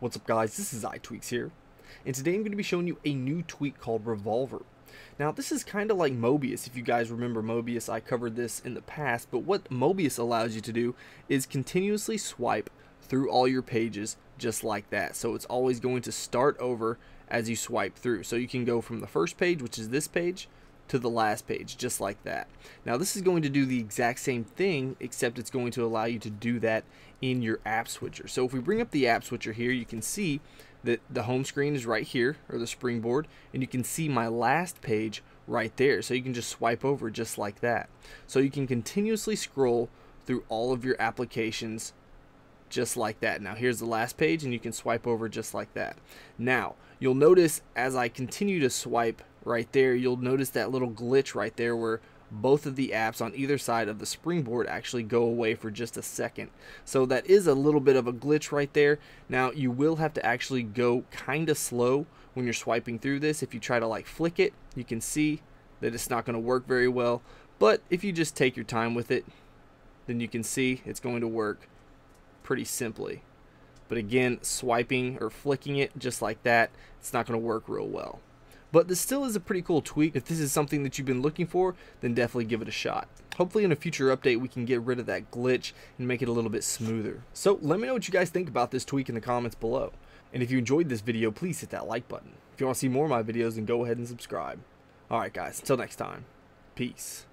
What's up guys, this is iTweaks here, and today I'm going to be showing you a new tweak called Revolver. Now this is kind of like Mobius, if you guys remember Mobius, I covered this in the past, but what Mobius allows you to do is continuously swipe through all your pages just like that. So it's always going to start over as you swipe through. So you can go from the first page, which is this page, to the last page just like that. Now this is going to do the exact same thing except it's going to allow you to do that in your app switcher. So if we bring up the app switcher here you can see that the home screen is right here or the springboard and you can see my last page right there so you can just swipe over just like that. So you can continuously scroll through all of your applications just like that. Now here's the last page and you can swipe over just like that. Now you'll notice as I continue to swipe right there, you'll notice that little glitch right there where both of the apps on either side of the springboard actually go away for just a second. So that is a little bit of a glitch right there. Now you will have to actually go kind of slow when you're swiping through this. If you try to like flick it, you can see that it's not going to work very well. But if you just take your time with it, then you can see it's going to work pretty simply. But again, swiping or flicking it just like that, it's not going to work real well. But this still is a pretty cool tweak. If this is something that you've been looking for, then definitely give it a shot. Hopefully in a future update we can get rid of that glitch and make it a little bit smoother. So let me know what you guys think about this tweak in the comments below. And if you enjoyed this video, please hit that like button. If you want to see more of my videos, then go ahead and subscribe. Alright guys, until next time, peace.